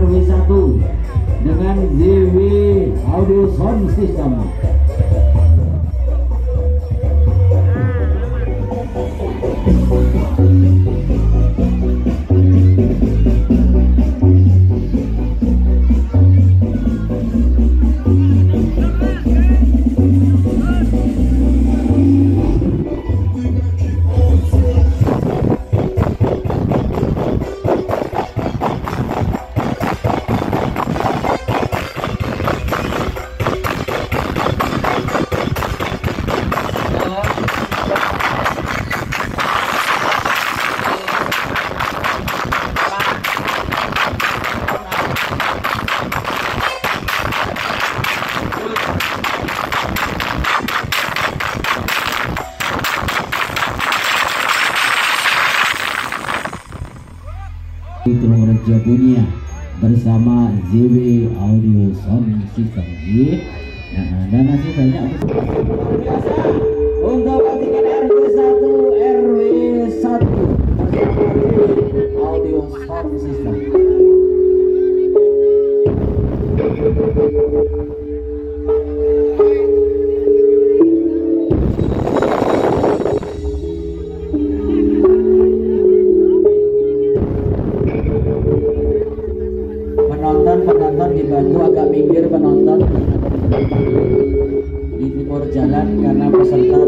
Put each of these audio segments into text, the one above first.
RW1 dengan ZW Audio Sound System. Purworejo punya bersama ZW Audio Sound System ya. Nah, dan masih banyak untuk dibantu agak minggir penonton. Di timur jalan karena peserta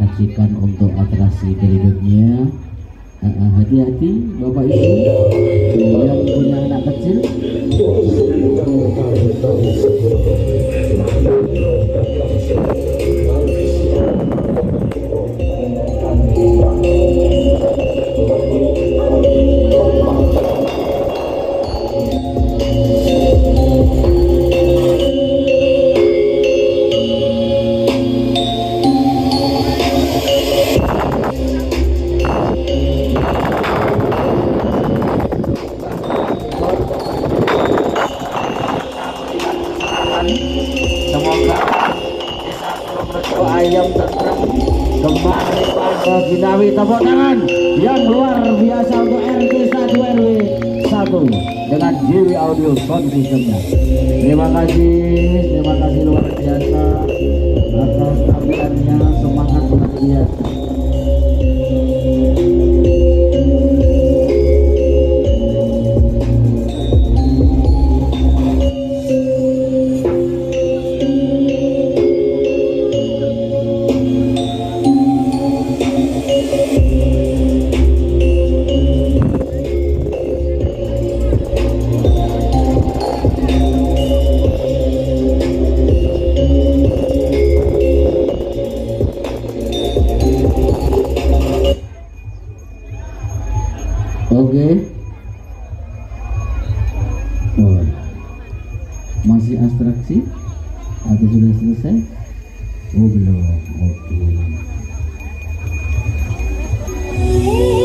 saksikan untuk atraksi berikutnya. Eh, eh, Hati-hati Bapak Ibu yang punya anak kecil. Tentrem gemar limpah kita beri tepuk tangan yang luar biasa untuk RT 1 RW 1 dengan JW Audio Sound Systemnya. Terima kasih, terima kasih luar biasa atas tampilannya semangat luar biasa. masih abstraksi? Atau sudah selesai? Oh belum. Oh, Oke okay.